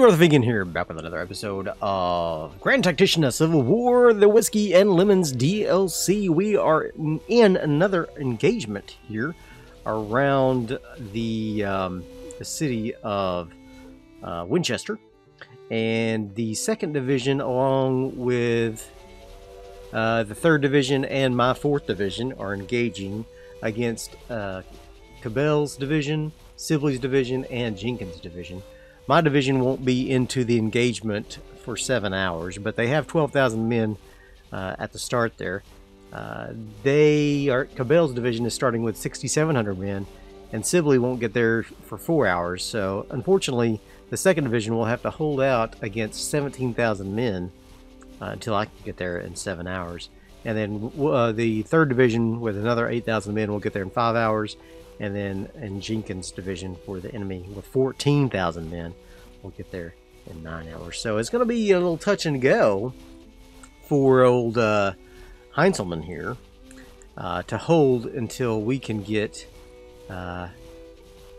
Darth Vegan here, back with another episode of Grand Tactician Civil War, the Whiskey and Lemons DLC. We are in another engagement here around the, um, the city of uh, Winchester. And the 2nd Division, along with uh, the 3rd Division and my 4th Division, are engaging against uh, Cabell's Division, Sibley's Division, and Jenkins' Division. My division won't be into the engagement for seven hours, but they have 12,000 men uh, at the start there. Uh, they are Cabell's division is starting with 6,700 men, and Sibley won't get there for four hours. So, unfortunately, the second division will have to hold out against 17,000 men uh, until I can get there in seven hours. And then uh, the third division with another 8,000 men will get there in five hours, and then in Jenkins' division for the enemy with 14,000 men. We'll get there in nine hours. So it's going to be a little touch and go for old uh, Heintzelman here uh, to hold until we can get uh,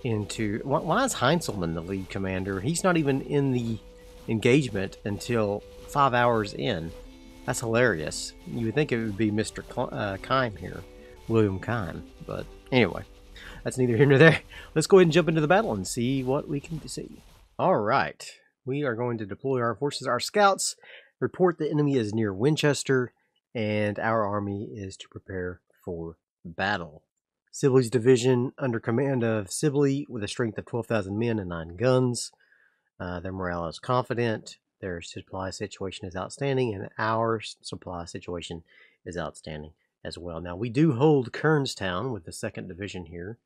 into. Why, why is Heintzelman the lead commander? He's not even in the engagement until five hours in. That's hilarious. You would think it would be Mr. Uh, Keim here, William Keim. But anyway, that's neither here nor there. Let's go ahead and jump into the battle and see what we can see. All right, we are going to deploy our forces. Our scouts report the enemy is near Winchester, and our army is to prepare for battle. Sibley's division, under command of Sibley, with a strength of 12,000 men and 9 guns. Uh, their morale is confident. Their supply situation is outstanding, and our supply situation is outstanding as well. Now, we do hold Kernstown with the 2nd Division here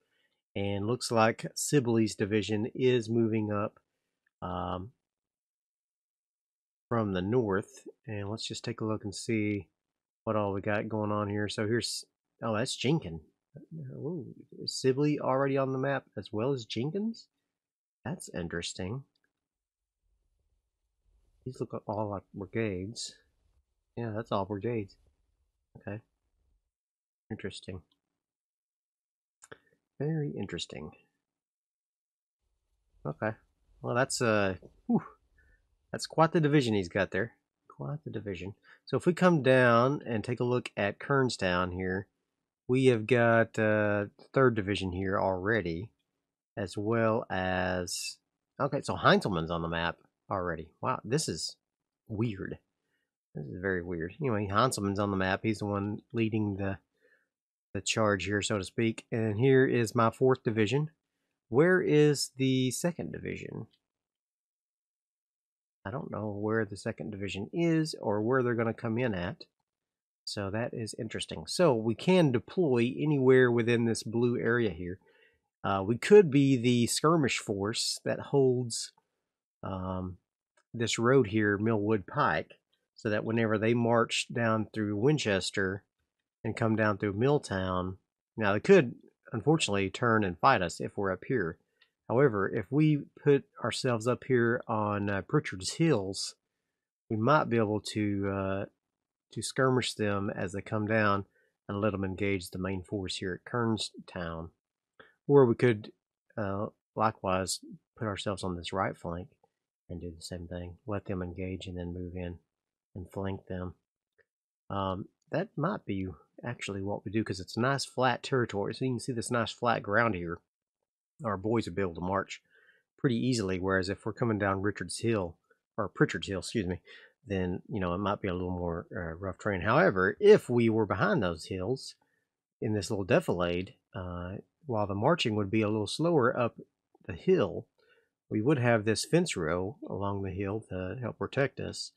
and looks like Sibley's division is moving up um, from the north. And let's just take a look and see what all we got going on here. So here's, oh, that's Jenkins. Ooh, Sibley already on the map as well as Jenkins? That's interesting. These look all like brigades. Yeah, that's all brigades. Okay. Interesting. Very interesting. Okay. Well, that's uh, that's quite the division he's got there. Quite the division. So if we come down and take a look at Kernstown here, we have got uh, third division here already, as well as okay. So Heintzelman's on the map already. Wow, this is weird. This is very weird. Anyway, Heintzelman's on the map. He's the one leading the the charge here, so to speak. And here is my fourth division. Where is the second division? I don't know where the second division is or where they're going to come in at. So that is interesting. So we can deploy anywhere within this blue area here. Uh, we could be the skirmish force that holds um, this road here, Millwood Pike, so that whenever they march down through Winchester, and come down through Milltown. Now, they could, unfortunately, turn and fight us if we're up here. However, if we put ourselves up here on uh, Pritchard's Hills, we might be able to uh, to skirmish them as they come down and let them engage the main force here at Kernstown. Or we could uh, likewise put ourselves on this right flank and do the same thing. Let them engage and then move in and flank them. Um, that might be actually what we do because it's a nice flat territory. So you can see this nice flat ground here. Our boys will be able to march pretty easily. Whereas if we're coming down Richards Hill, or Pritchard's Hill, excuse me, then, you know, it might be a little more uh, rough terrain. However, if we were behind those hills in this little defilade, uh, while the marching would be a little slower up the hill, we would have this fence row along the hill to help protect us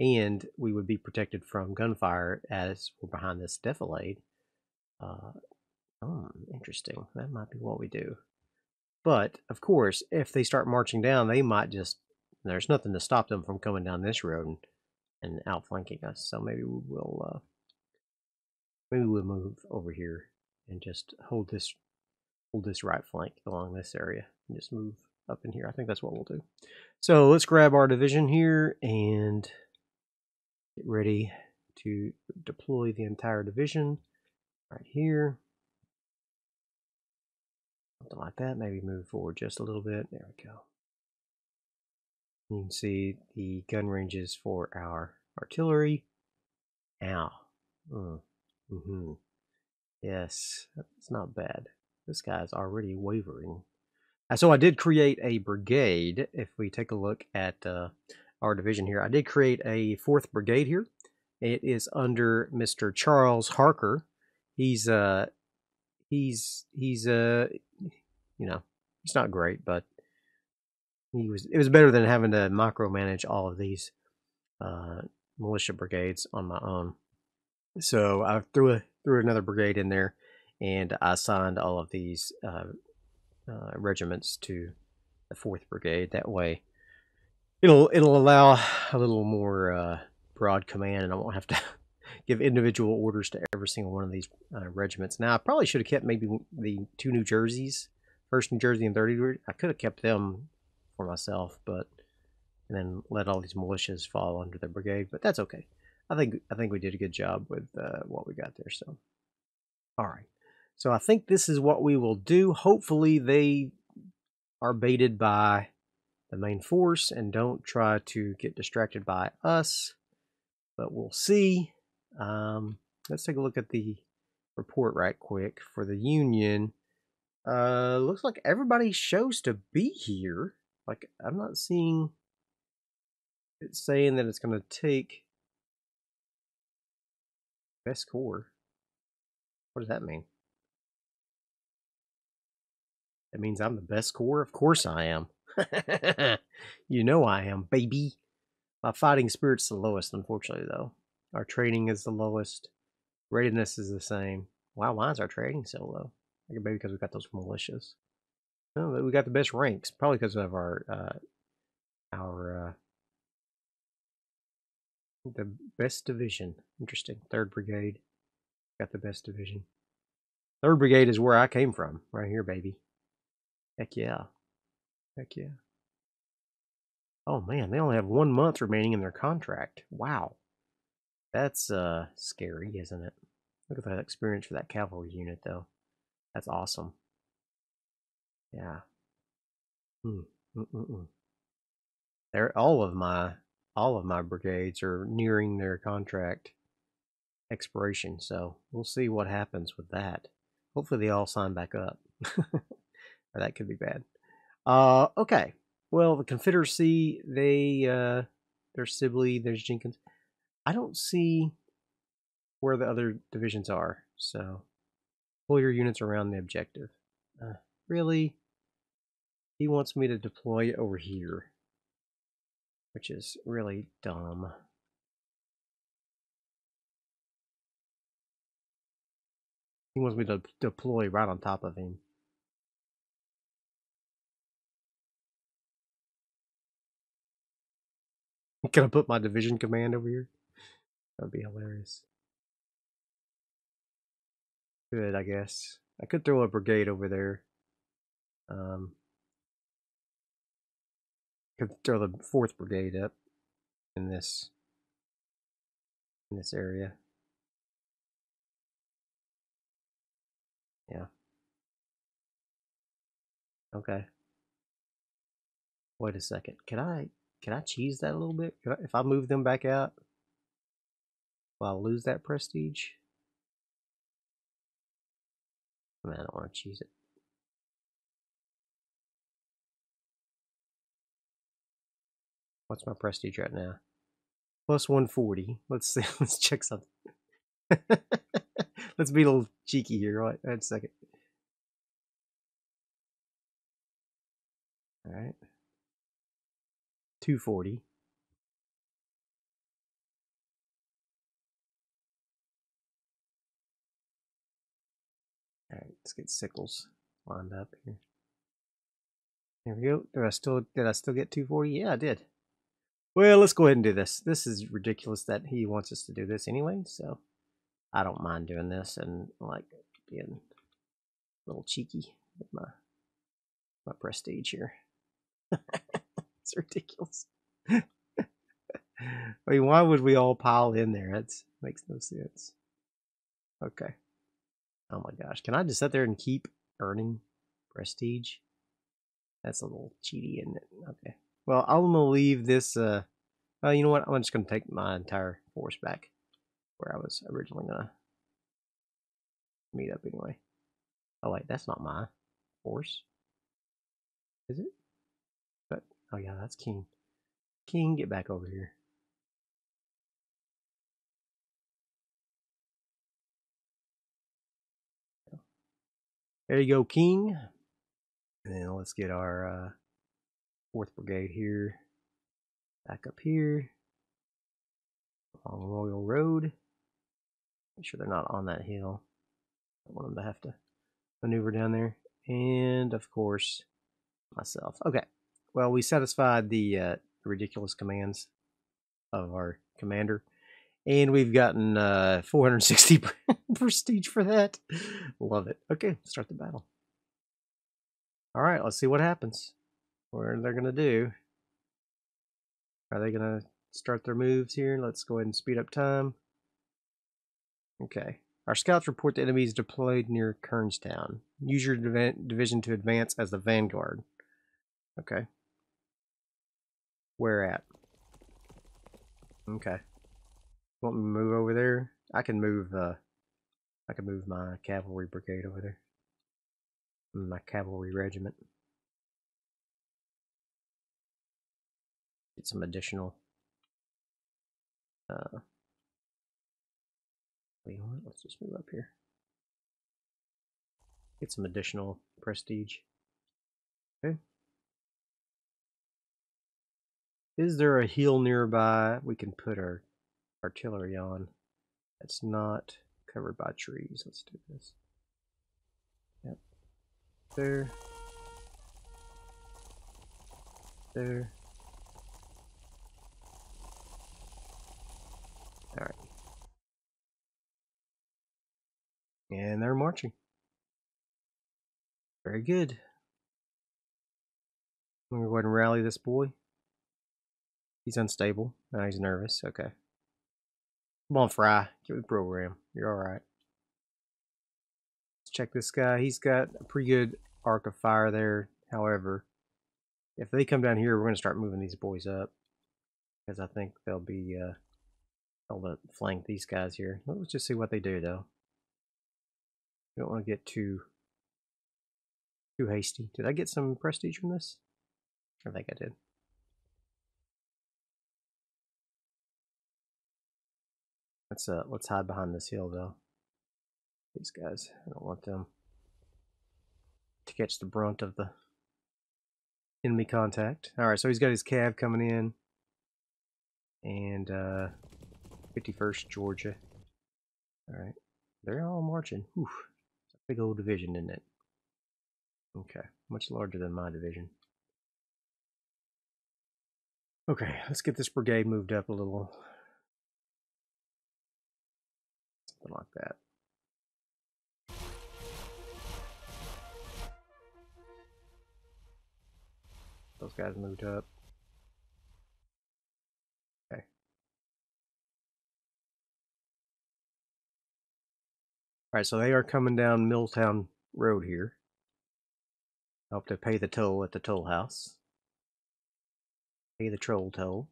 and we would be protected from gunfire as we're behind this defilade. Uh, oh, interesting. That might be what we do. But, of course, if they start marching down, they might just, there's nothing to stop them from coming down this road and, and outflanking us. So maybe we will, uh, maybe we'll move over here and just hold this, hold this right flank along this area and just move up in here. I think that's what we'll do. So let's grab our division here and get ready to deploy the entire division right here. Something like that. Maybe move forward just a little bit. There we go. You can see the gun ranges for our artillery. Ow. Mm. Mm-hmm. Yes, that's not bad. This guy's already wavering. Uh, so I did create a brigade. If we take a look at uh, our division here, I did create a fourth brigade here. It is under Mr. Charles Harker. He's uh he's he's uh you know he's not great, but he was it was better than having to micromanage all of these uh, militia brigades on my own. So I threw a threw another brigade in there, and I assigned all of these uh, uh, regiments to the fourth brigade. That way, it'll it'll allow a little more uh, broad command, and I won't have to give individual orders to every single one of these uh, regiments. Now, I probably should have kept maybe the two New Jerseys, First New Jersey and 30. I could have kept them for myself, but and then let all these militias fall under the brigade. But that's okay. I think I think we did a good job with uh, what we got there. So, all right. So I think this is what we will do. Hopefully they are baited by the main force and don't try to get distracted by us. But we'll see. Um, let's take a look at the report right quick for the Union. Uh, looks like everybody shows to be here. Like, I'm not seeing it saying that it's going to take best core. What does that mean? That means I'm the best core? Of course I am. you know I am, baby. My fighting spirit's the lowest, unfortunately, though. Our training is the lowest. Readiness is the same. Wow, why is our trading so low? Maybe because we got those militias. No, but we got the best ranks, probably because of our uh, our uh, the best division. Interesting. Third Brigade got the best division. Third Brigade is where I came from, right here, baby. Heck yeah. Heck yeah. Oh man, they only have one month remaining in their contract. Wow. That's uh scary, isn't it? Look at that experience for that cavalry unit though. That's awesome. Yeah. Hmm. Mm-mm-mm. They're all of my all of my brigades are nearing their contract expiration, so we'll see what happens with that. Hopefully they all sign back up. that could be bad. Uh okay. Well, the Confederacy, they uh there's Sibley, there's Jenkins. I don't see where the other divisions are, so pull your units around the objective. Uh, really? He wants me to deploy over here, which is really dumb. He wants me to deploy right on top of him. Can I put my division command over here? That would be hilarious. Good, I guess. I could throw a brigade over there. Um, could throw the fourth brigade up in this in this area. Yeah. Okay. Wait a second. Can I can I cheese that a little bit? I, if I move them back out, will I lose that prestige? I, I don't want to cheese it. What's my prestige right now? Plus 140. Let's see. Let's check something. Let's be a little cheeky here. Right, a second. All right. 240. All right, let's get sickles lined up here. There we go. Did I still did I still get 240? Yeah, I did. Well, let's go ahead and do this. This is ridiculous that he wants us to do this anyway, so I don't mind doing this and like being a little cheeky with my my prestige here. it's ridiculous. I mean, why would we all pile in there? That makes no sense. Okay. Oh my gosh. Can I just sit there and keep earning prestige? That's a little cheaty, isn't it? Okay. Well, I'm gonna leave this. Uh, you know what? I'm just gonna take my entire force back where I was originally gonna meet up anyway. Oh wait, that's not my force. Is it? Oh yeah, that's King. King, get back over here. There you go, King. And then let's get our uh, fourth brigade here. Back up here. Along Royal Road. Make sure they're not on that hill. I want them to have to maneuver down there. And of course, myself. Okay. Well, we satisfied the uh, ridiculous commands of our commander. And we've gotten uh, 460 prestige for that. Love it. Okay, start the battle. All right, let's see what happens. What are they going to do? Are they going to start their moves here? Let's go ahead and speed up time. Okay. Our scouts report the enemy is deployed near Kernstown. Use your division to advance as the vanguard. Okay. Where at? Okay. Want me to move over there? I can move, uh, I can move my cavalry brigade over there. My cavalry regiment. Get some additional, uh, wait? Let's just move up here. Get some additional prestige. Okay. Is there a hill nearby we can put our artillery on that's not covered by trees. Let's do this. Yep. There. There. Alright. And they're marching. Very good. I'm going to go ahead and rally this boy. He's unstable. Now he's nervous. Okay. Come on, Fry. Get the program. You're alright. Let's check this guy. He's got a pretty good arc of fire there. However, if they come down here, we're going to start moving these boys up. Because I think they'll be uh, able to flank these guys here. Let's just see what they do, though. We don't want to get too too hasty. Did I get some prestige from this? I think I did. Let's uh let's hide behind this hill though. These guys, I don't want them to catch the brunt of the enemy contact. Alright, so he's got his cav coming in. And uh 51st Georgia. Alright. They're all marching. Whew. It's a big old division, isn't it? Okay. Much larger than my division. Okay, let's get this brigade moved up a little. Something like that. Those guys moved up. Okay. Alright, so they are coming down Milltown Road here. Hope to pay the toll at the toll house. Pay the troll toll.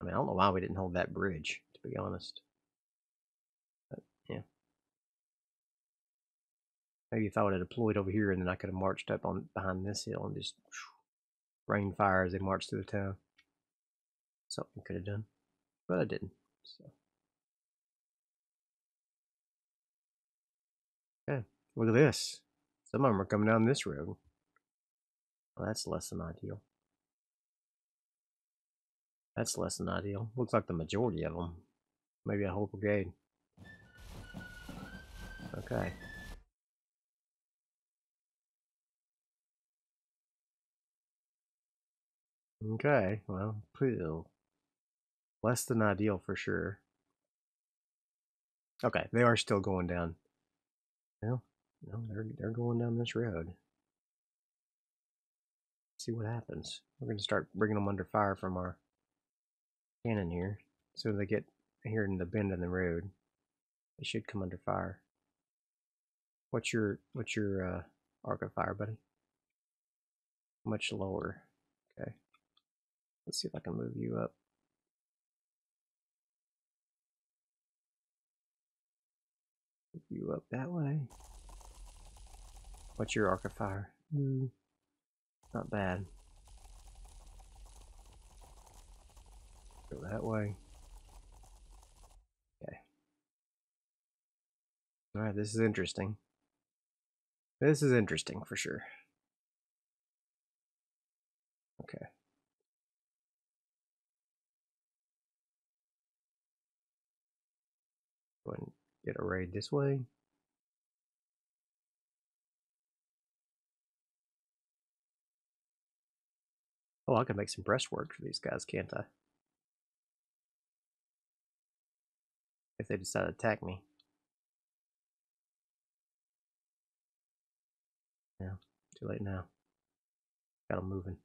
I mean, I don't know why we didn't hold that bridge, to be honest. Maybe if I would have deployed over here and then I could have marched up on behind this hill and just rain fire as they marched through the town. Something could have done. But I didn't. So Yeah, look at this. Some of them are coming down this road. Well, that's less than ideal. That's less than ideal. Looks like the majority of them. Maybe a whole brigade. Okay. Okay, well, less than ideal for sure. Okay, they are still going down. Well, no, they're they're going down this road. see what happens. We're to start bringing them under fire from our cannon here. So they get here in the bend in the road, they should come under fire. What's your what's your uh, arc of fire, buddy? Much lower. Let's see if I can move you up. Move you up that way. What's your arc of fire? Mm, not bad. Go that way. Okay. Alright, this is interesting. This is interesting for sure. Okay. Go ahead and get a raid this way. Oh, I can make some breastwork for these guys, can't I? If they decide to attack me. Yeah, too late now. Got them moving.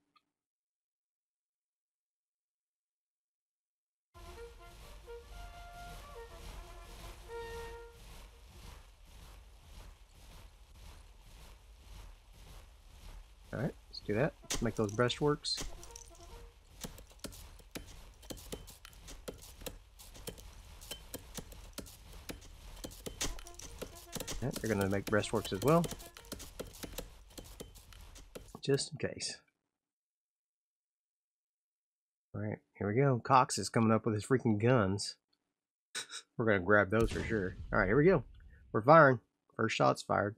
Alright, let's do that. Make those breastworks. They're gonna make breastworks as well. Just in case. Alright, here we go. Cox is coming up with his freaking guns. We're gonna grab those for sure. Alright, here we go. We're firing. First shot's fired.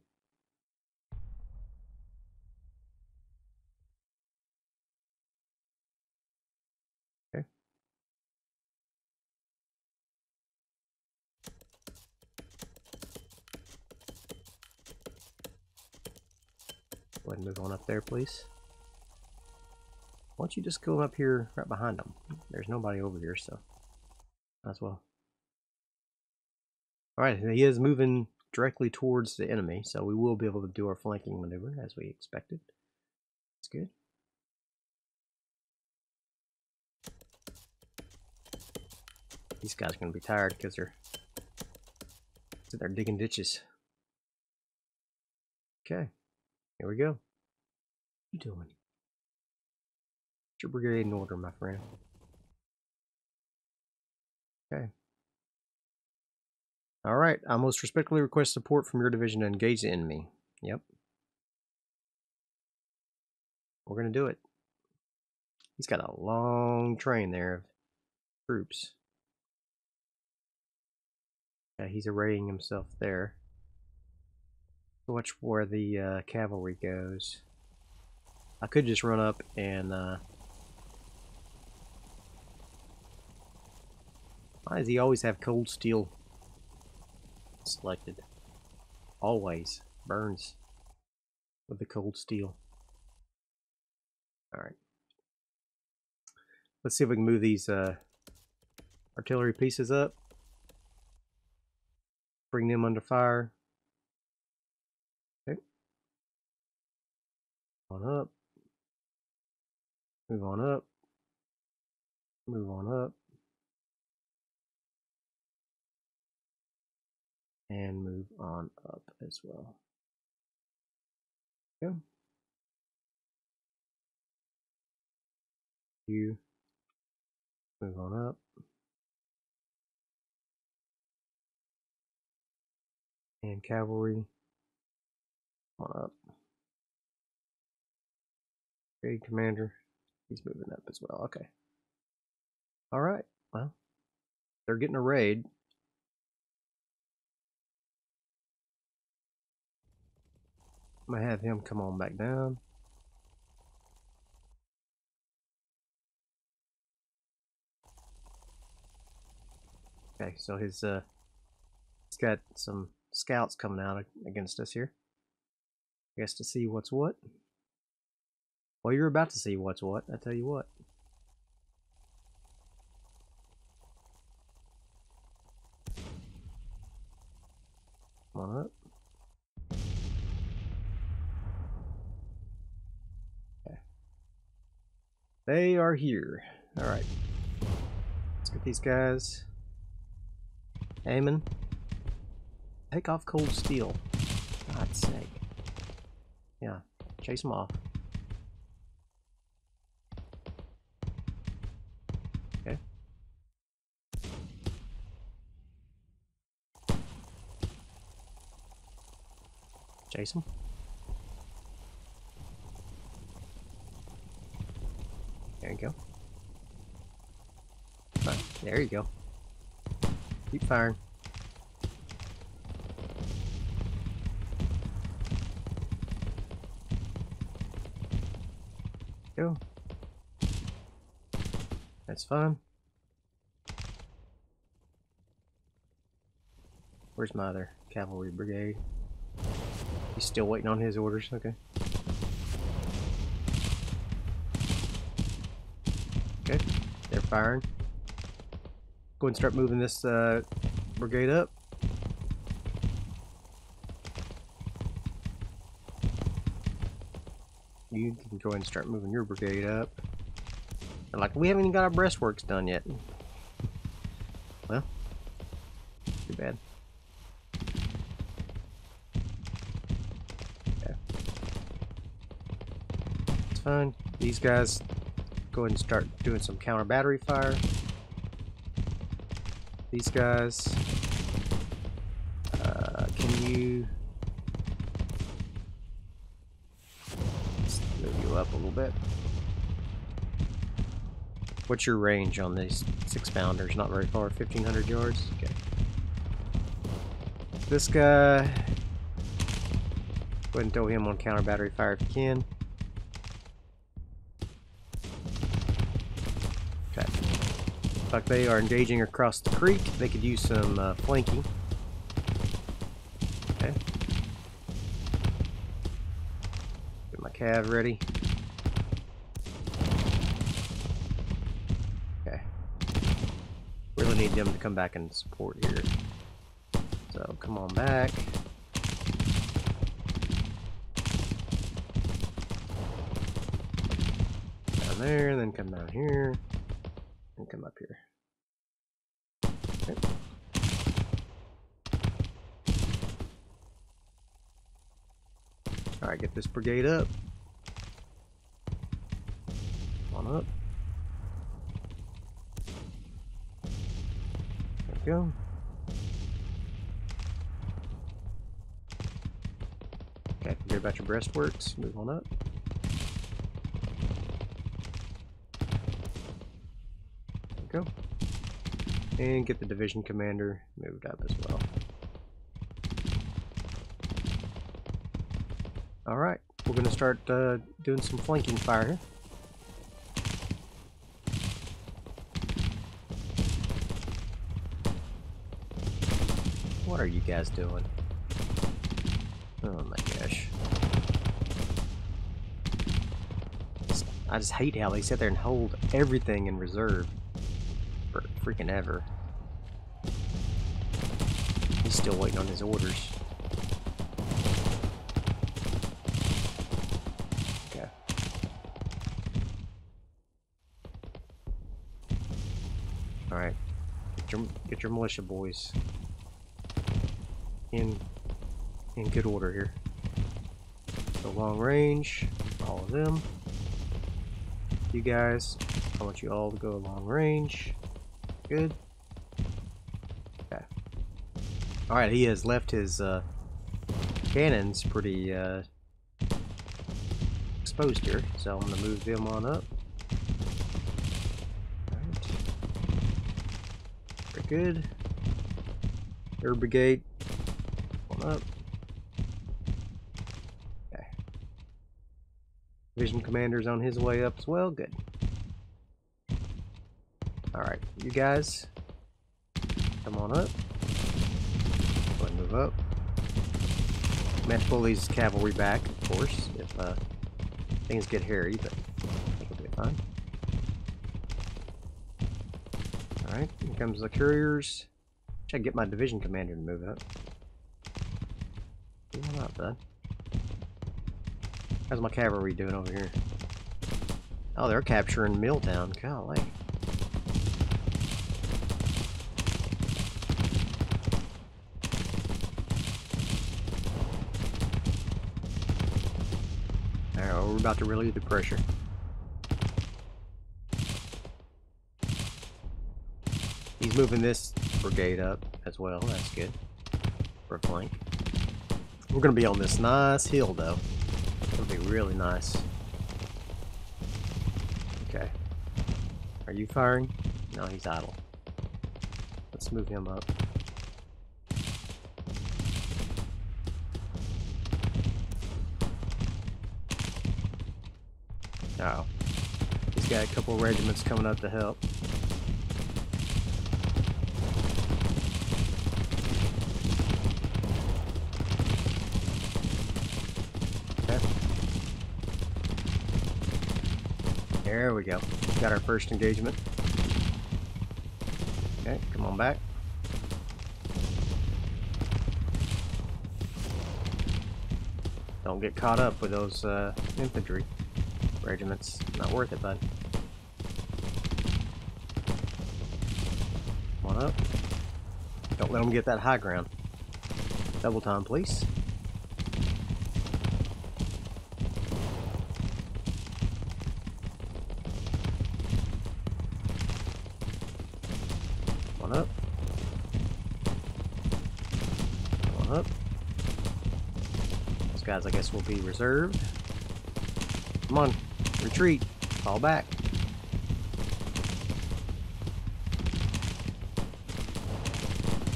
Go ahead and move on up there, please. Why don't you just go up here right behind them? There's nobody over here, so as well. Alright, he is moving directly towards the enemy, so we will be able to do our flanking maneuver as we expected. That's good. These guys are going to be tired because they're, they're digging ditches. Okay, here we go. You doing? Get your brigade in order, my friend. Okay. Alright, I most respectfully request support from your division to engage the enemy. Yep. We're going to do it. He's got a long train there of troops. Yeah, he's arraying himself there. Watch where the uh, cavalry goes. I could just run up and uh, Why does he always have cold steel selected? Always burns with the cold steel. Alright. Let's see if we can move these uh, artillery pieces up. Bring them under fire. Okay. On up. Move on up. Move on up. and move on up as well. Go. You move on up. And cavalry on up. Brigade commander, he's moving up as well. Okay. All right. Well, they're getting a raid. I'm gonna have him come on back down. Okay, so his uh he's got some scouts coming out against us here. I guess to see what's what. Well, you're about to see what's what, I tell you what. Come on up. They are here. Alright. Let's get these guys. Aiming. Take off cold steel. God's sake. Yeah, chase them off. Chase. There you go. There you go. Keep firing. Go. That's fine. Where's my other cavalry brigade? He's still waiting on his orders, okay. Okay, they're firing. Go and start moving this uh, brigade up. You can go and start moving your brigade up. They're like, we haven't even got our breastworks done yet. Well, too bad. Fine. These guys go ahead and start doing some counter battery fire. These guys, uh, can you move you up a little bit? What's your range on these six pounders? Not very far, 1500 yards. Okay. This guy, go ahead and throw him on counter battery fire if you can. Like they are engaging across the creek. They could use some uh, flanking. Okay. Get my cav ready. Okay. Really need them to come back and support here. So come on back. Down there, and then come down here and come up here. Okay. Alright, get this brigade up. On up. There we go. Okay, forget about your breastworks. Move on up. Go. And get the division commander moved up as well. Alright, we're going to start uh, doing some flanking fire here. What are you guys doing? Oh my gosh. I just hate how they sit there and hold everything in reserve freaking ever. He's still waiting on his orders. Okay. Alright. Get your, get your militia boys in in good order here. The long range, all of them. You guys, I want you all to go long range. Good. Okay. Alright, he has left his uh, cannons pretty uh, exposed here, so I'm to move them on up. Very good. Air Brigade, on up. Okay. Division Commander's on his way up as well, good. Alright, you guys, come on up. Go and move up. Meant pull these cavalry back, of course, if uh, things get hairy, but I think it'll be fine. Alright, here comes the couriers. Should I get my division commander to move up? Not, bud? How's my cavalry doing over here? Oh, they're capturing Milltown. Golly. we're about to relieve the pressure. He's moving this brigade up as well, that's good. For a flank. We're gonna be on this nice hill though. It'll be really nice. Okay. Are you firing? No, he's idle. Let's move him up. Oh. He's got a couple regiments coming up to help. Okay. There we go. Got our first engagement. Okay, come on back. Don't get caught up with those uh, infantry regiments. Not worth it, bud. Come on up. Don't let them get that high ground. Double time, please. Come on up. Come up. Guys, I guess, will be reserved. Come on. Retreat. Fall back.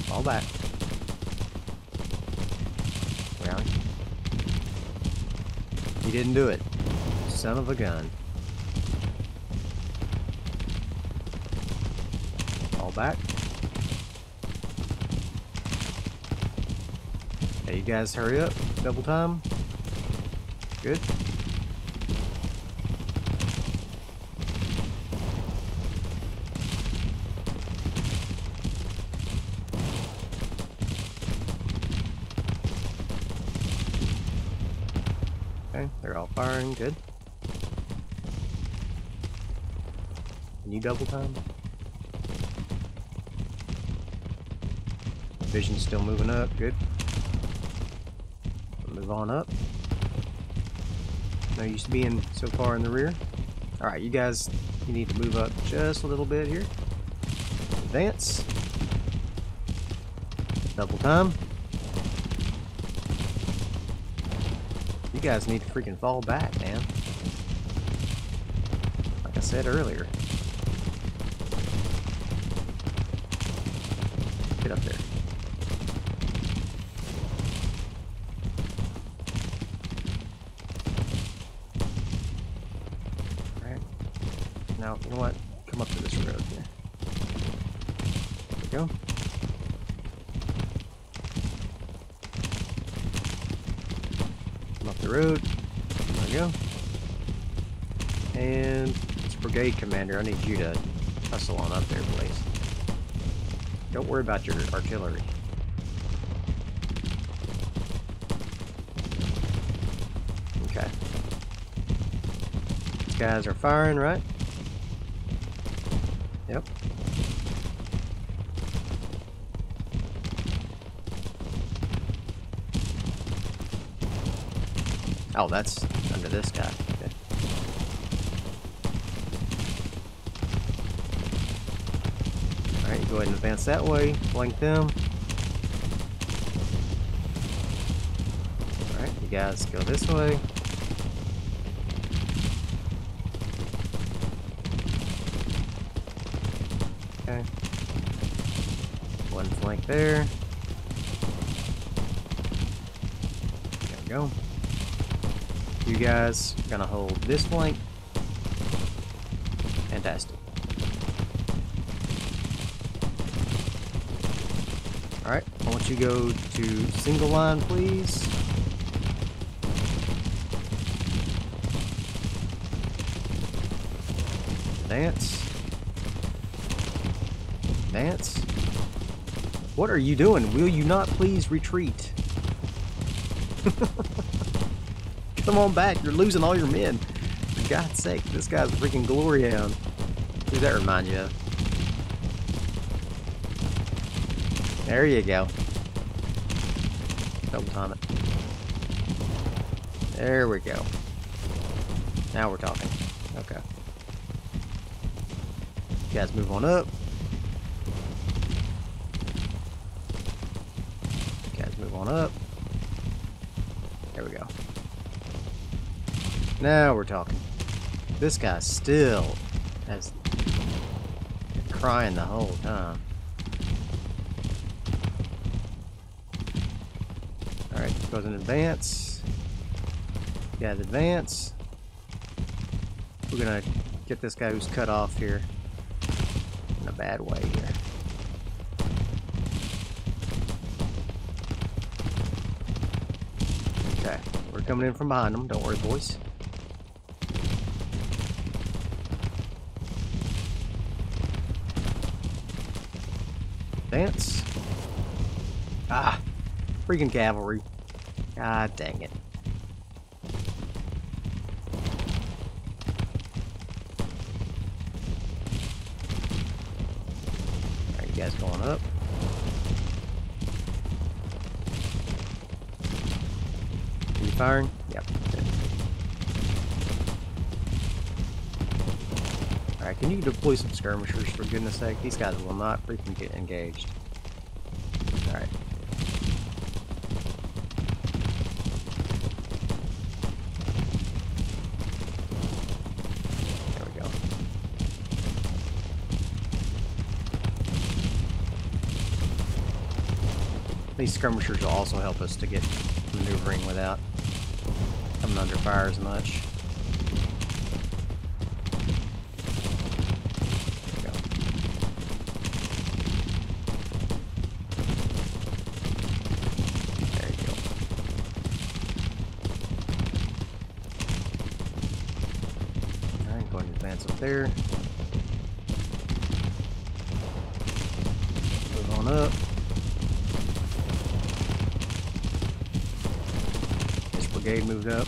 Fall back. Really? He didn't do it. Son of a gun. Fall back. Hey, you guys hurry up. Double time. Good. Okay, they're all firing, good. Can you double time? Vision's still moving up, good. Move on up. No use being so far in the rear. Alright, you guys, you need to move up just a little bit here. Advance. Double time. You guys need to freaking fall back, man. Like I said earlier. Up there. Alright. Now, you know what? Come up to this road here. There we go. Come up the road. There we go. And it's brigade commander. I need you to hustle on up there, please. Don't worry about your artillery. Okay. These guys are firing, right? Yep. Oh, that's under this guy. Okay. Alright, you go ahead and advance that way. Flank them. Alright, you guys go this way. Okay. One flank there. There we go. You guys gonna hold this flank. Fantastic. You go to single line, please. Dance. Dance. What are you doing? Will you not please retreat? Come on back. You're losing all your men. For God's sake, this guy's freaking glory hound. Who's that remind you of? There you go. It. There we go. Now we're talking. Okay. You guys move on up. You guys move on up. There we go. Now we're talking. This guy still has been crying the whole time. Alright, goes in advance. Yeah, advance. We're gonna get this guy who's cut off here in a bad way here. Okay, we're coming in from behind them. Don't worry, boys. Advance. Ah, freaking cavalry. God dang it. Alright, you guys going up. Are you firing? Yep. Alright, can you deploy some skirmishers for goodness sake? These guys will not freaking get engaged. Alright. There we go. These skirmishers will also help us to get maneuvering without coming under fire as much. There we go. There you go. Alright, go ahead and advance up there. Move on up. This brigade up.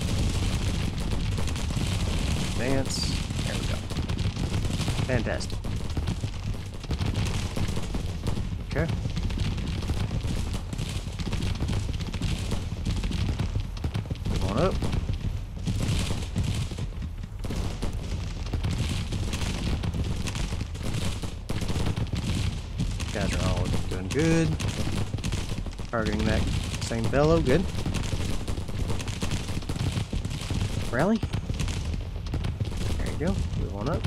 Advance. There we go. Fantastic. Okay. Move on up. Guys are all doing good. Targeting that same fellow, good. Rally. There you go. Move on up.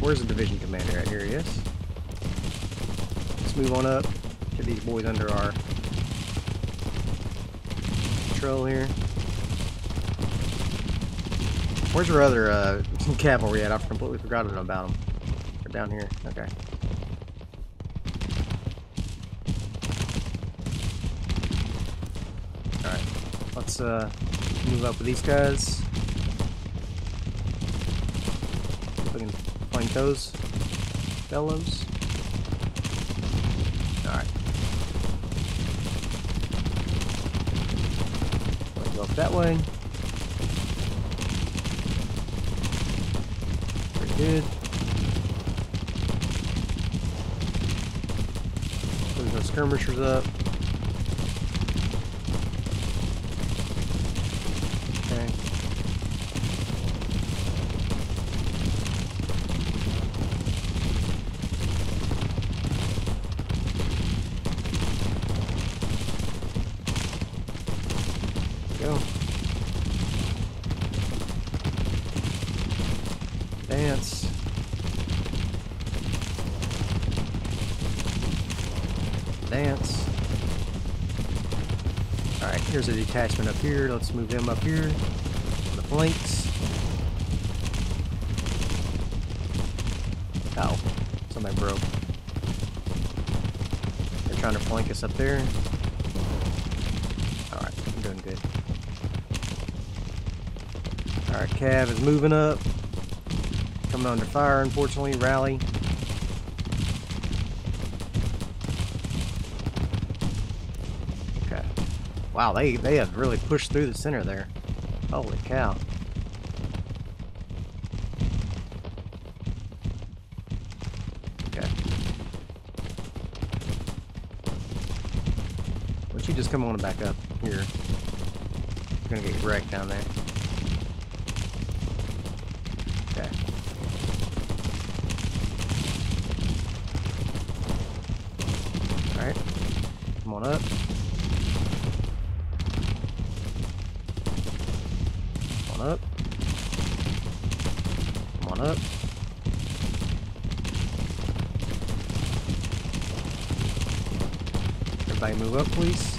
Where's the division commander at? Here he is. Let's move on up. Get these boys under our control here. Where's your other uh, cavalry at? I've completely forgotten about them. They're down here. Okay. Alright. Let's uh, move up with these guys. See if we can flank those fellows. Alright. Go up that way. Pretty good. Move those skirmishers up. Okay. Go. Dance. Dance. Alright, here's a detachment up here. Let's move them up here. The flanks. Oh, somebody broke. They're trying to flank us up there. Alright, I'm doing good. Alright, Cav is moving up. Coming under fire, unfortunately. Rally. Okay. Wow, they, they have really pushed through the center there. Holy cow. Okay. Don't you just come on back up here? You're gonna get wrecked down there. Okay. Alright. Come on up. Come on up. Come on up. Everybody move up, please.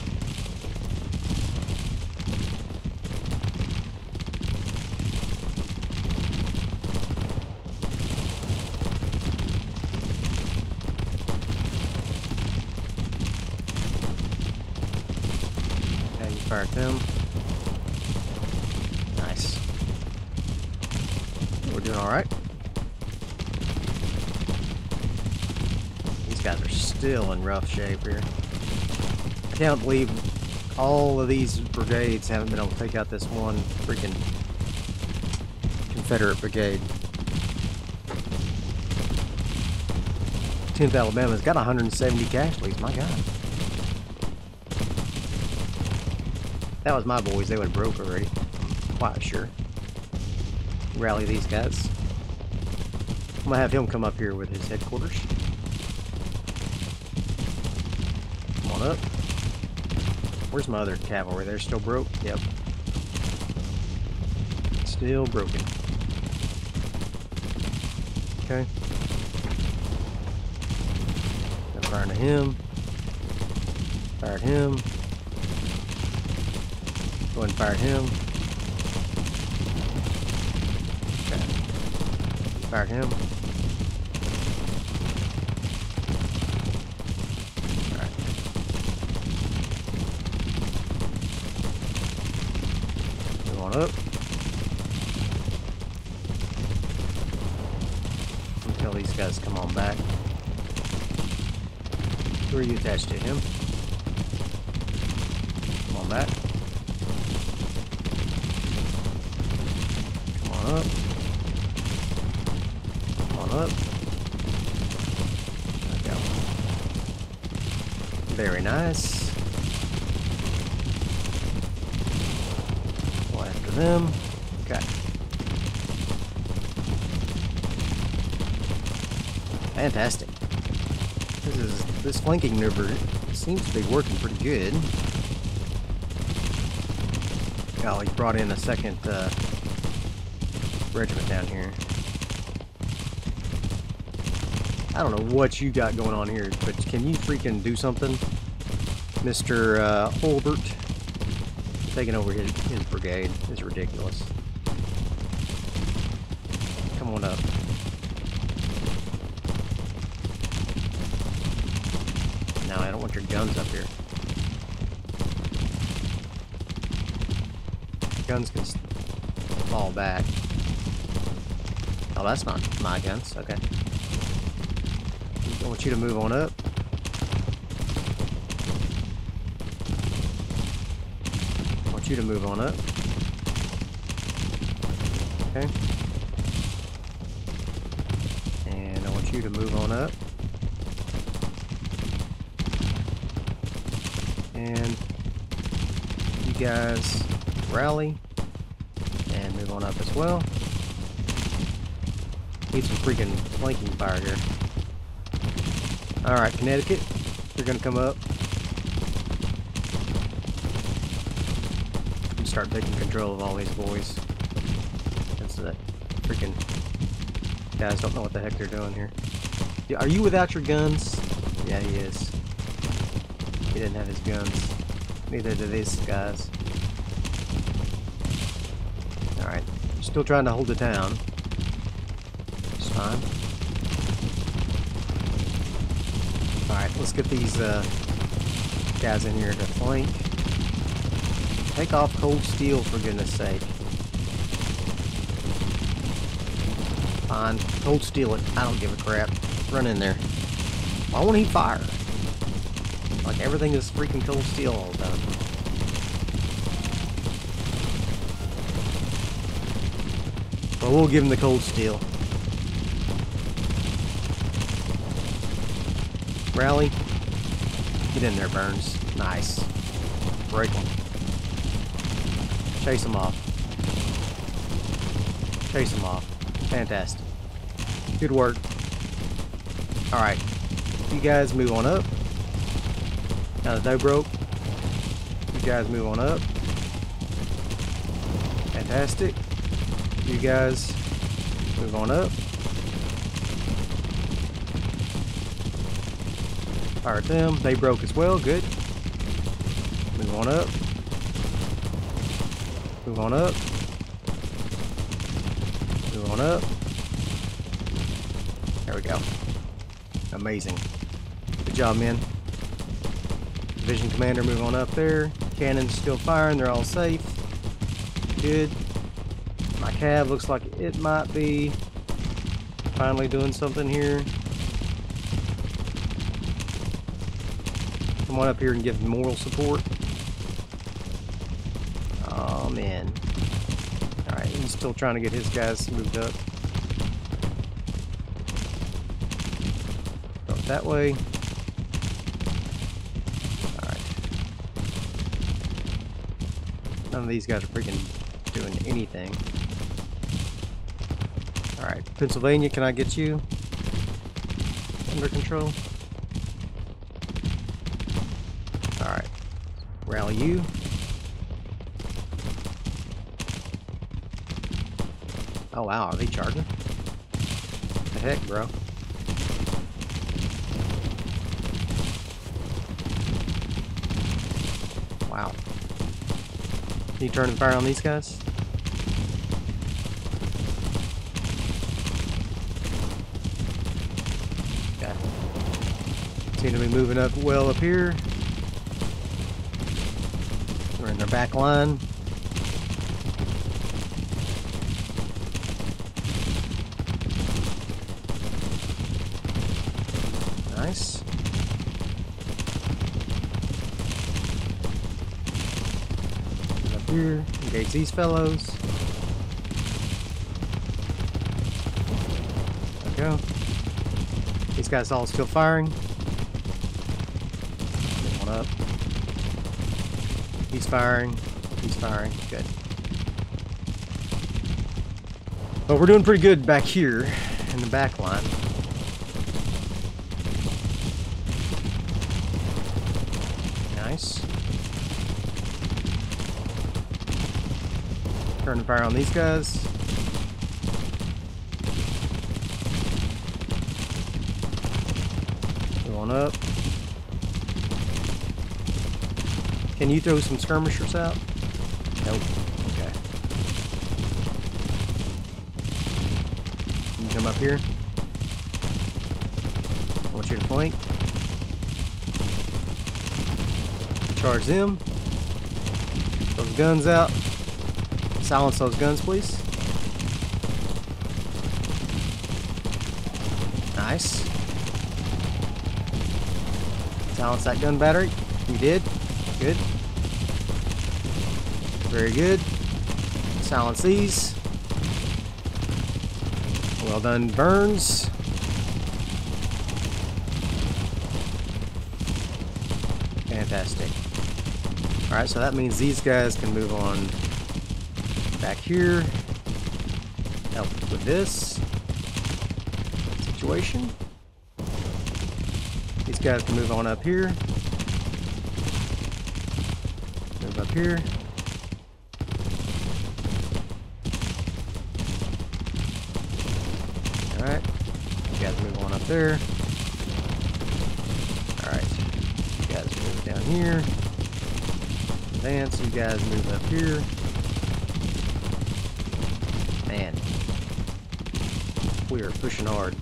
Rough shape here. I can't believe all of these brigades haven't been able to take out this one freaking Confederate brigade. 10th Alabama's got 170 casualties, my god. That was my boys, they would have broke already. Quite sure. Rally these guys. I'm gonna have him come up here with his headquarters. Come on up. Where's my other cavalry? They're still broke? Yep. Still broken. Okay. Got firing at him. Fire him. Go ahead and fire him. Okay. Him. Alright. Move on up. Until these guys come on back. Who are you attached to him? Come on back. Come on up. Come on up. There we go. Very nice. Go after them. Okay. Fantastic. This flanking maneuver seems to be working pretty good. Oh, he brought in a second uh, regiment down here. I don't know what you got going on here, but can you freaking do something? Mr. Uh, Holbert taking over his, his brigade is ridiculous. Come on up. No, I don't want your guns up here. Guns can fall back. Oh, that's not my guns. Okay. I want you to move on up. I want you to move on up. Okay. And I want you to move on up. And you guys rally as well. Need some freaking flanking fire here. Alright, Connecticut, you're gonna come up. And start taking control of all these boys. That's that freaking guys don't know what the heck they're doing here. Yeah, Are you without your guns? Yeah, he is. He didn't have his guns. Neither do these guys. Alright. Still trying to hold it down. It's fine. Alright, let's get these uh, guys in here to flank. Take off cold steel for goodness sake. Fine. Cold steel it. I don't give a crap. Run in there. Why won't he fire? Like everything is freaking cold steel all the time. But we'll give him the cold steel. Rally. Get in there, Burns. Nice. Break him. Chase him off. Chase him off. Fantastic. Good work. Alright. You guys move on up. Now the dough broke. You guys move on up. Fantastic. You guys move on up. Fire at them. They broke as well. Good. Move on up. Move on up. Move on up. There we go. Amazing. Good job, men. Division commander, move on up there. Cannons still firing. They're all safe. Good. Cab looks like it might be finally doing something here. Come on up here and give moral support. Oh man. Alright, he's still trying to get his guys moved up. Go that way. Alright. None of these guys are freaking doing anything. Pennsylvania, can I get you under control? Alright, rally you. Oh wow, are they charging? What The heck, bro? Wow. Can you turn the fire on these guys? Okay. Seem to be moving up well up here. We're in their back line. Nice. Up here, engage these fellows. There we go. These guys all still firing. Up. He's firing. He's firing. Good. Well, we're doing pretty good back here in the back line. Nice. Turn the fire on these guys. Go on up. Can you throw some skirmishers out? Nope. Okay. Can you come up here? I want you to flank. Charge them. Those guns out. Silence those guns, please. Nice. Silence that gun battery. You did. Good. Very good. Silence these. Well done, Burns. Fantastic. Alright, so that means these guys can move on back here. Help with this situation. These guys can move on up here. Move up here. Alright. You guys move on up there. Alright. You guys move down here. Advance, you guys move up here. Man. We are pushing hard.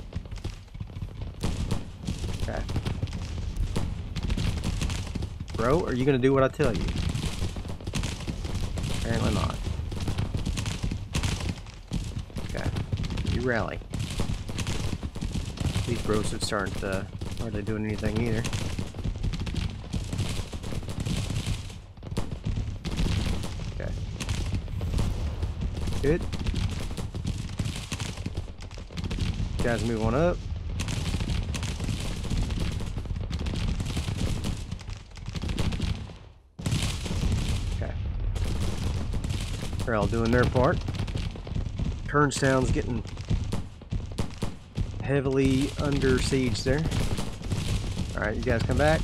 Okay. Bro, are you gonna do what I tell you? Apparently not. Okay. You rally. Bros aren't uh, hardly doing anything either. Okay. Good. Guys, move on up. Okay. They're all doing their part. Kernstown's getting heavily under siege there. Alright, you guys come back.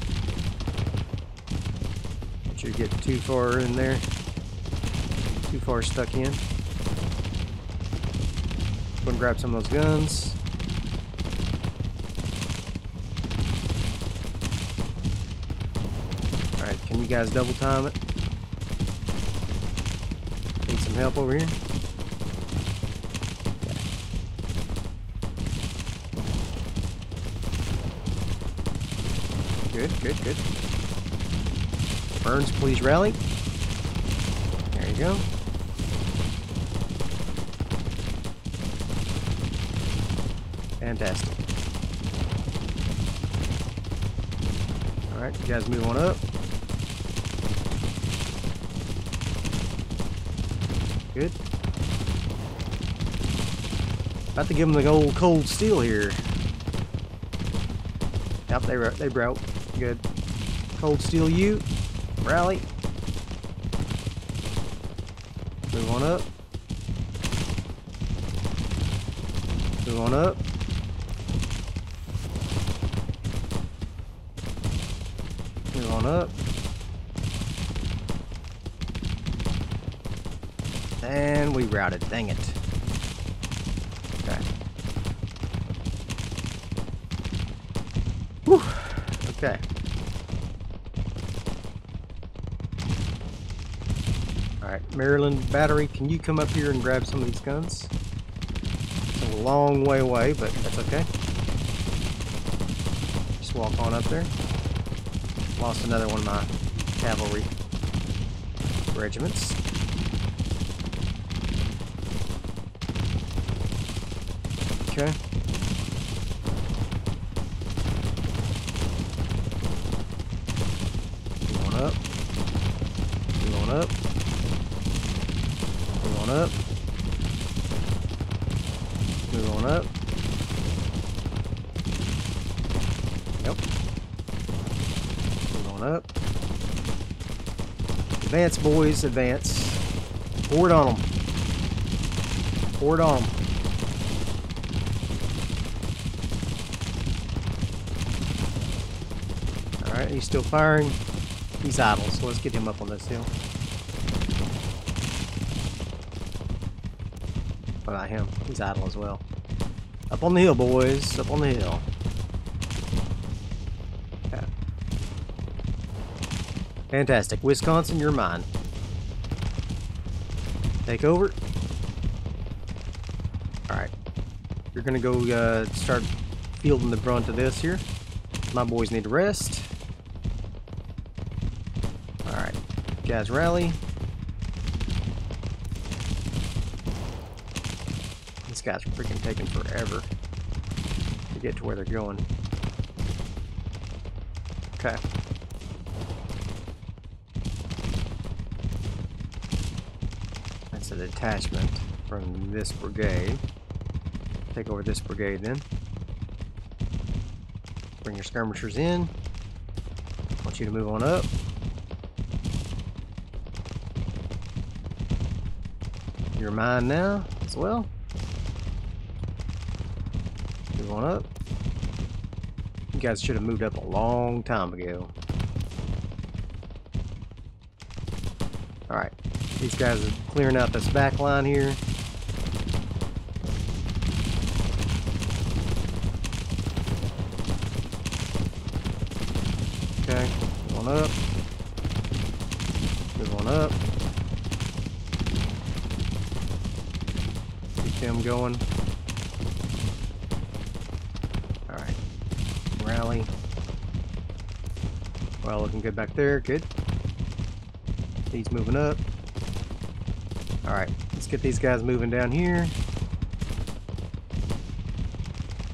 Don't you get too far in there. Too far stuck in. Go and grab some of those guns. Alright, Can you guys double time it? Need some help over here? Good, good, good. Burns, please rally. There you go. Fantastic. Alright, you guys move on up. Good. About to give them the old cold steel here. Yep, they, they broke. Good. Cold steel you. Rally. Move on up. Move on up. Move on up. And we routed. Dang it. Okay. Whew. Okay. Alright, Maryland Battery, can you come up here and grab some of these guns? A long way away, but that's okay. Just walk on up there. Lost another one of my cavalry regiments. Okay. Move on up. Move on up. Move on up. Move on up. Yep. Move on up. Advance, boys, advance. Forward on them. Forward on them. Alright, he's still firing. He's idle, so let's get him up on this hill. What about him? He's idle as well. Up on the hill, boys. Up on the hill. Okay. Fantastic. Wisconsin, you're mine. Take over. Alright. You're gonna go uh, start fielding the brunt of this here. My boys need to rest. Alright. Guys rally. These guys are freaking taking forever to get to where they're going. Okay. That's a detachment from this brigade. Take over this brigade then. Bring your skirmishers in. want you to move on up. You're mine now as well. Move on up. You guys should have moved up a long time ago. Alright. These guys are clearing out this back line here. Okay, move on up. Move on up. Keep them going. Alright. Rally. Well, looking good back there. Good. He's moving up. Alright, let's get these guys moving down here.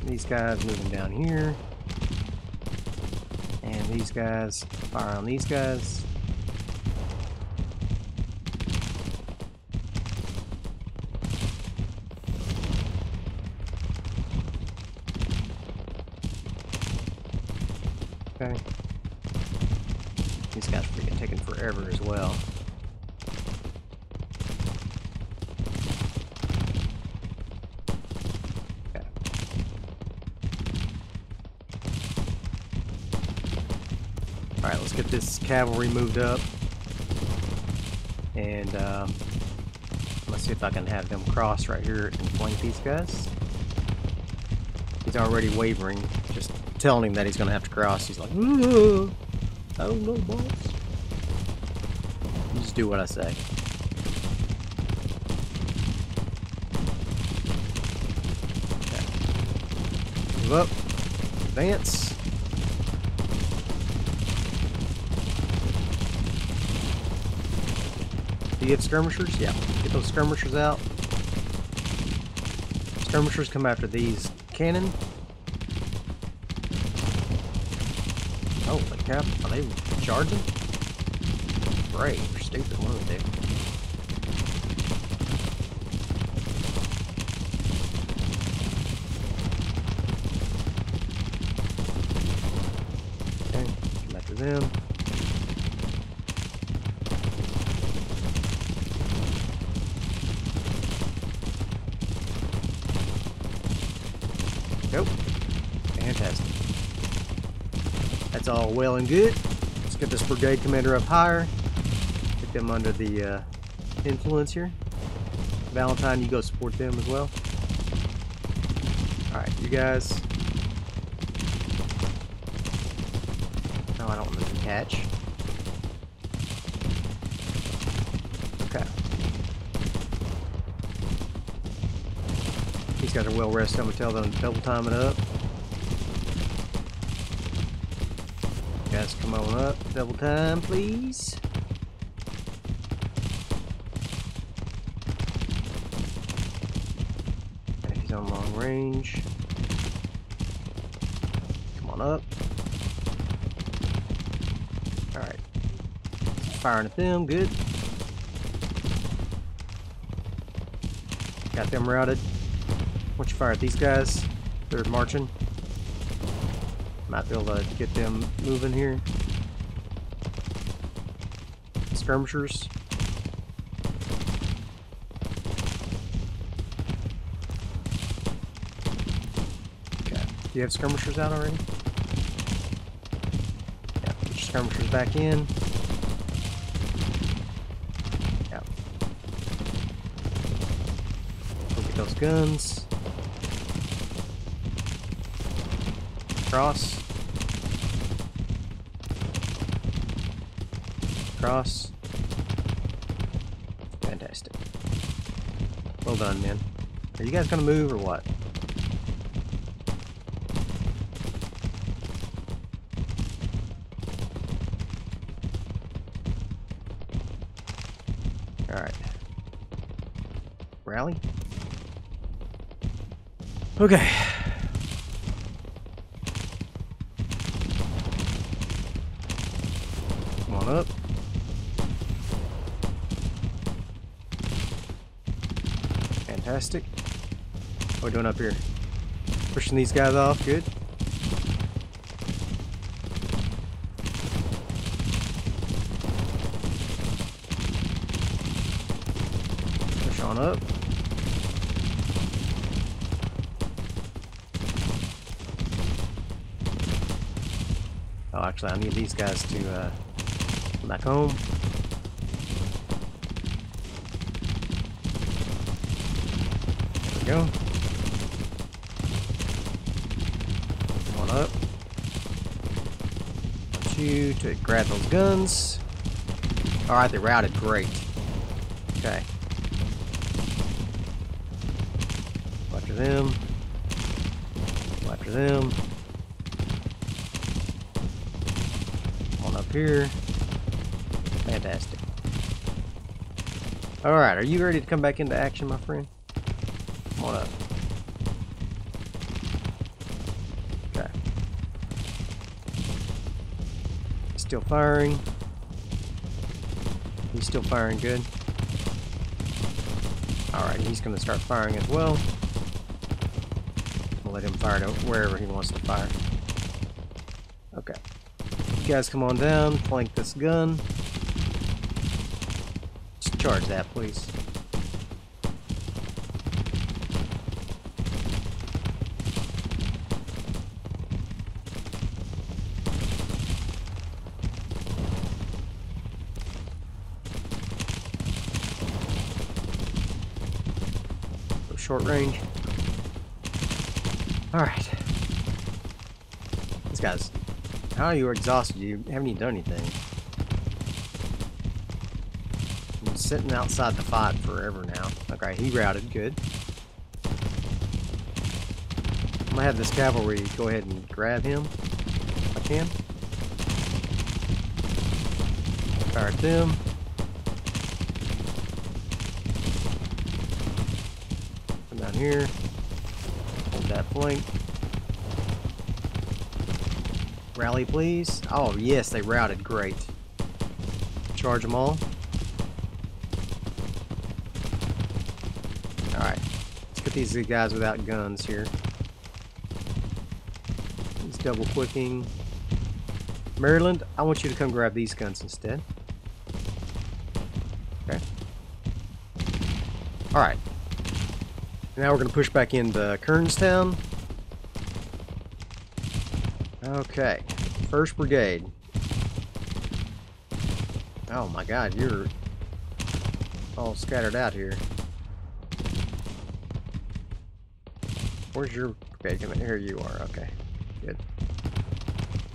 These guys moving down here. And these guys, fire on these guys. Okay. These guys are freaking taking forever as well. Okay. Alright, let's get this cavalry moved up. And um, let's see if I can have them cross right here and flank these guys. He's already wavering, just telling him that he's going to have to cross. He's like, "Ooh, I don't know, boss. Just do what I say. Okay. Move up. Advance. Do you have skirmishers? Yeah. Get those skirmishers out. Skirmishers come after these cannon. Oh, Holy crap. Are they charging? Brave or stupid, one of the two. Okay, come after them. Nope. Fantastic. That's all well and good. Let's get this brigade commander up higher. Get them under the uh, influence here. Valentine, you go support them as well. Alright, you guys. No, I don't want to catch. Okay. These guys are well rested. I'm gonna tell them to double time it up. Come on up. Double time, please. He's on long range. Come on up. Alright. Firing at them, good. Got them routed. Once you fire at these guys, they're marching. Might be able to get them moving here. Skirmishers. Okay. Do you have skirmishers out already? Yeah, put your skirmishers back in. Yeah. Go get those guns. Cross. Cross. Fantastic. Well done, man. Are you guys gonna move or what? Alright. Rally? Okay. Come on up. Fantastic. What are we doing up here? Pushing these guys off, good. Push on up. Oh, actually, I need these guys to uh, come back home. There we go. Come on up. To grab those guns. Alright, they routed. Great. Okay. After them. After them. on up here. Fantastic. Alright, are you ready to come back into action, my friend? Come on up. Okay. Still firing. He's still firing good. Alright, he's going to start firing as well. We'll let him fire to wherever he wants to fire. Okay. You guys come on down, flank this gun. Just charge that, please. Short range. Alright. These guys how are you exhausted? You haven't even done anything. sitting outside the fight forever now. Okay, he routed. Good. I'm gonna have this cavalry go ahead and grab him. If I can. Fire at them. Come down here. Hold that flank. Rally, please. Oh, yes, they routed. Great. Charge them all. Alright. Let's get these guys without guns here. He's double clicking. Maryland, I want you to come grab these guns instead. Okay. Alright. Now we're going to push back into Kernstown. Okay. First Brigade. Oh my god, you're all scattered out here. Where's your brigade coming? Here you are. Okay, good.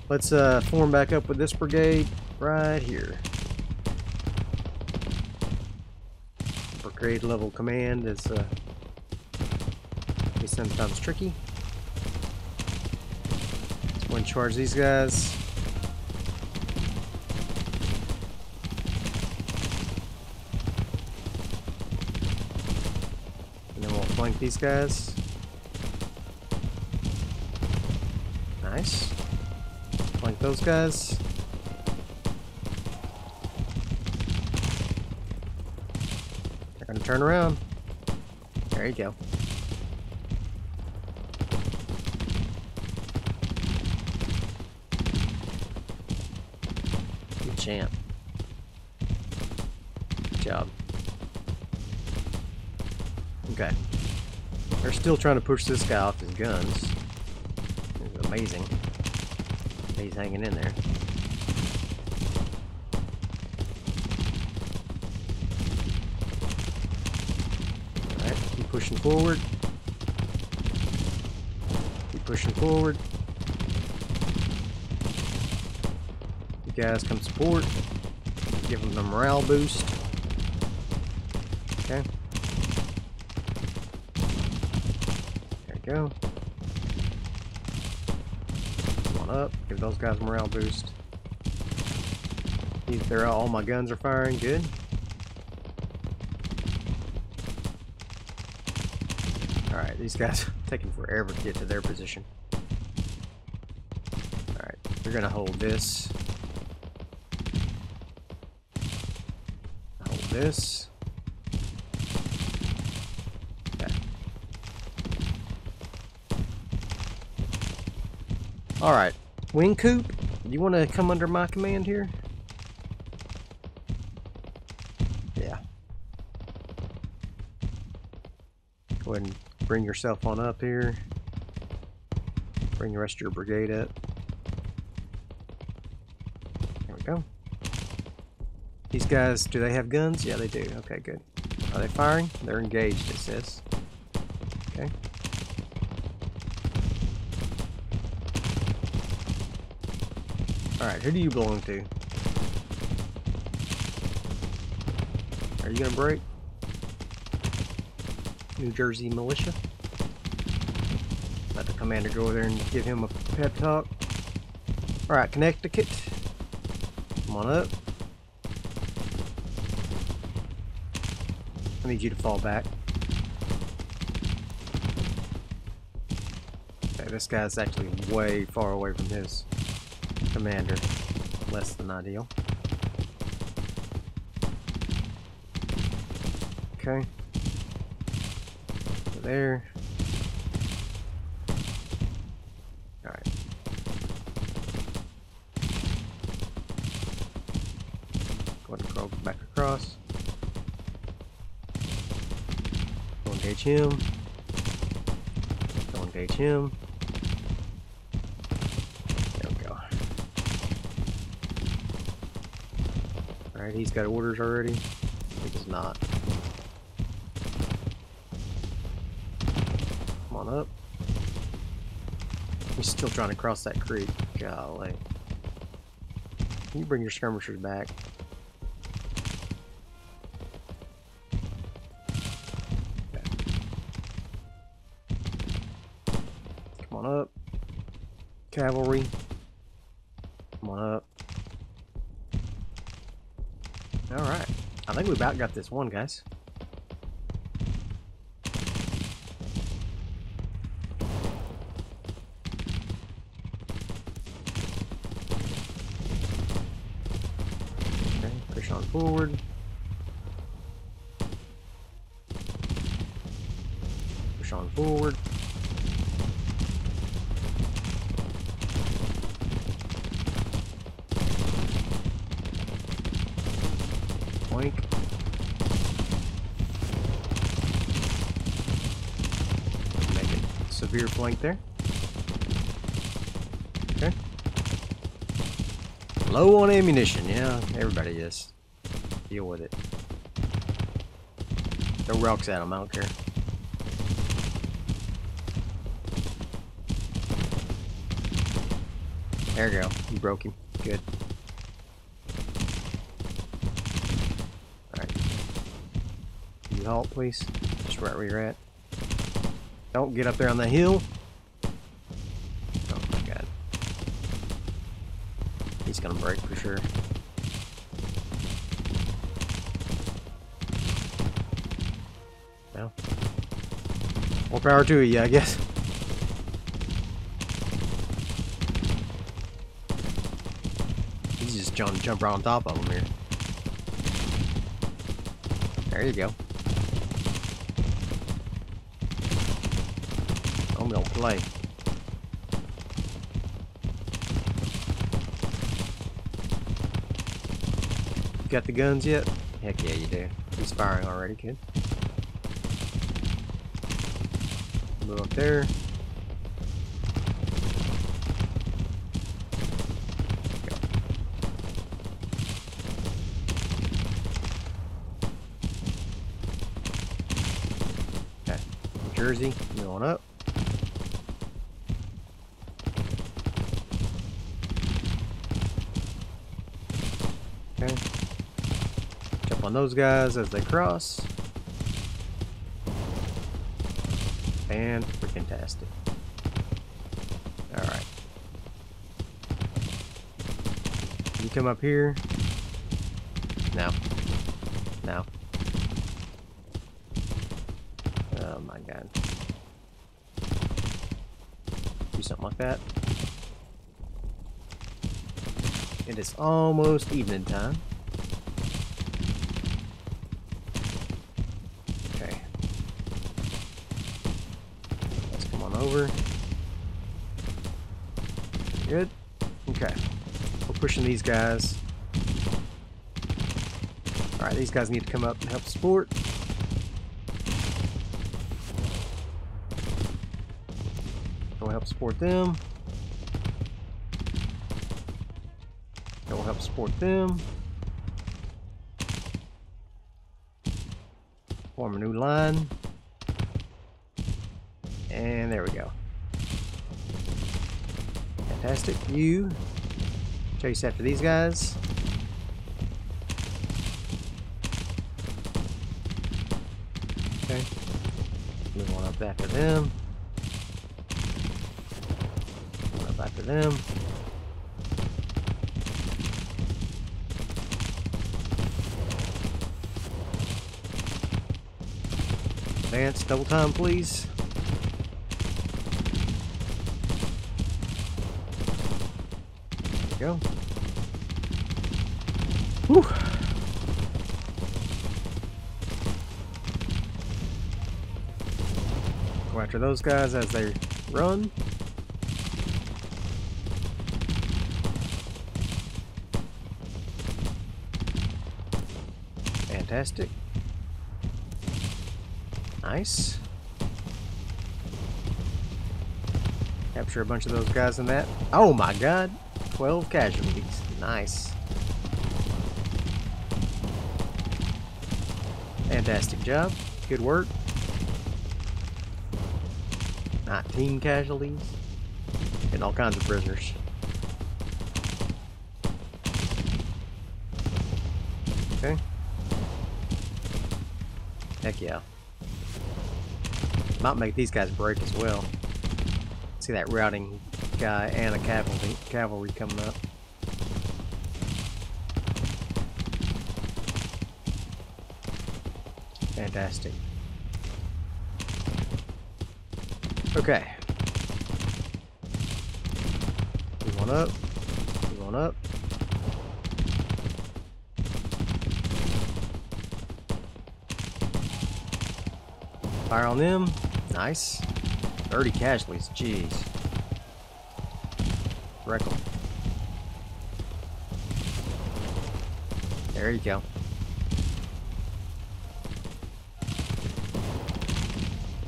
Let's uh, form back up with this brigade right here. Brigade level command is uh, sometimes tricky. Let's and charge these guys. And then we'll flank these guys. Nice. Flank those guys. They're gonna turn around. There you go. Champ. Good job. Okay. They're still trying to push this guy off his guns. It's amazing. He's hanging in there. Alright, keep pushing forward. Keep pushing forward. Guys come support. Give them the morale boost. Okay. There we go. Come on up. Give those guys morale boost. If they're all my guns are firing. Good. Alright, these guys taking forever to get to their position. Alright, we're gonna hold this. Hold this. Okay. Alright, Wing Coop, you want to come under my command here? Yeah. Go ahead and bring yourself on up here. Bring the rest of your brigade up. There we go. These guys, do they have guns? Yeah, they do. Okay, good. Are they firing? They're engaged, it says. Okay. Alright, who do you belong to? Are you gonna break? New Jersey militia? Let the commander go over there and give him a pep talk. Alright, Connecticut. Come on up. I need you to fall back. Okay, this guy's actually way far away from his commander. Less than ideal. Okay. There. Alright. Go ahead and go back across. Go engage him. Go engage him. There we go. Alright, he's got orders already. He does not. Come on up. He's still trying to cross that creek. Golly. Can you bring your skirmishers back? About got this one, guys. Okay, push on forward. Push on forward. Flank. Severe flank there. Okay. Low on ammunition, yeah, everybody is. Deal with it. Throw rocks at them, I don't care. There you go. You broke him. Good. Alright. Can you halt, please? Just right where you're at. Don't get up there on the hill. Oh my god. He's gonna break for sure. Well. More power to you, I guess. He's just trying to jump right on top of him here. There you go. Oh, no play. Got the guns yet? Heck yeah, you do. He's firing already, kid. Move up there. Okay. Jersey, going up. Okay. Jump on those guys as they cross. And freaking tastic. Alright. You come up here. Now. Now. Oh my god. Do something like that. It is almost evening time. Okay. Let's come on over. Good. Okay. We're pushing these guys. Alright, these guys need to come up and help support. Go help support them. Go help support them. Form a new line. And there we go. Fantastic. You chase after these guys. Okay. Move on up after them. One up after them. Advance, double time, please. There we go. Whew. Go after those guys as they run. Fantastic. Nice. Capture a bunch of those guys in that. Oh my god. Um 12 casualties. Nice. Fantastic job. Good work. 19 casualties. And all kinds of prisoners. Okay. Heck yeah. Might make these guys break as well. See that routing guy and a cavalry cavalry coming up. Fantastic. Okay. We one up. We one up. Fire on them. Nice. 30 casualties. Jeez. Wreck them. There you go.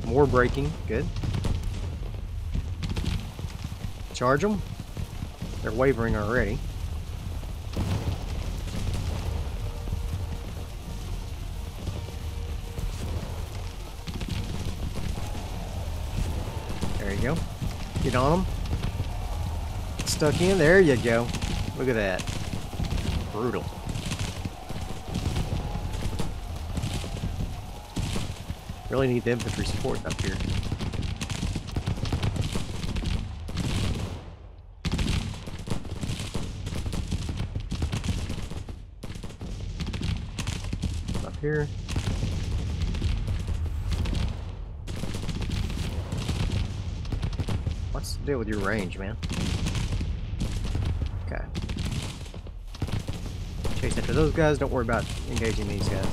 More braking. Good. Charge them. They're wavering already. There you go. Get on them. Stuck in. There you go. Look at that. Brutal. Really need the infantry support up here. Up here. What's the deal with your range, man? Okay. Chase after those guys. Don't worry about engaging these guys.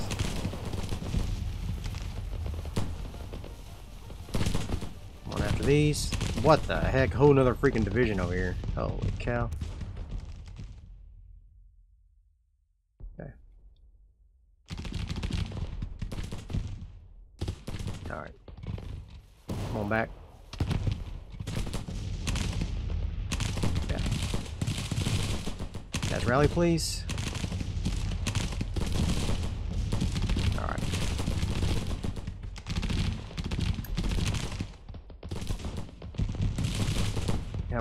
One after these. What the heck? Whole another freaking division over here. Holy cow. Okay. Alright. Come on back. Guys, rally please. Alright.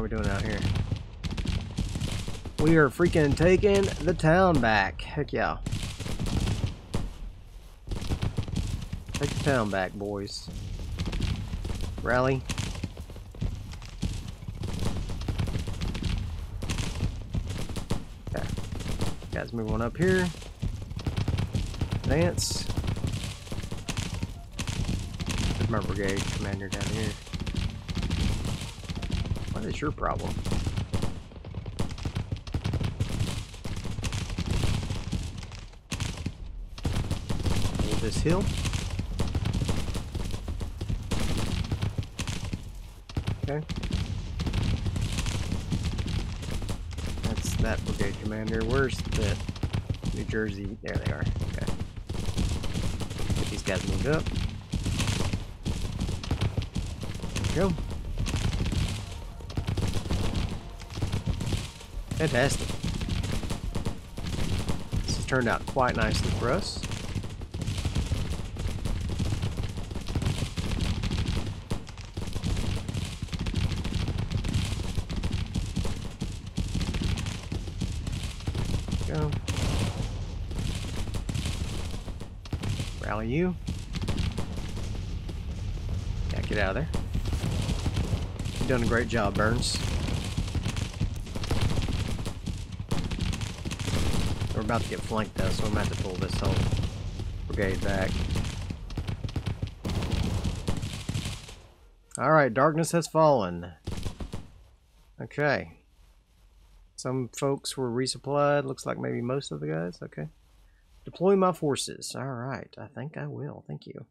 How we doing out here? We are freaking taking the town back. Heck yeah. Take the town back, boys. Rally. Okay. Guys, move on up here. Advance. There's my brigade commander down here. What is your problem? Hold this hill. Okay. That's that brigade commander. Where's the New Jersey? There they are. Okay. Get these guys moved up. There we go. Fantastic. This has turned out quite nicely for us. Go. Rally you. Yeah, get out of there. You've done a great job, Burns. About to get flanked though, so I'm gonna have to pull this whole brigade back. Alright, darkness has fallen. Okay. Some folks were resupplied. Looks like maybe most of the guys. Okay. Deploy my forces. Alright, I think I will. Thank you.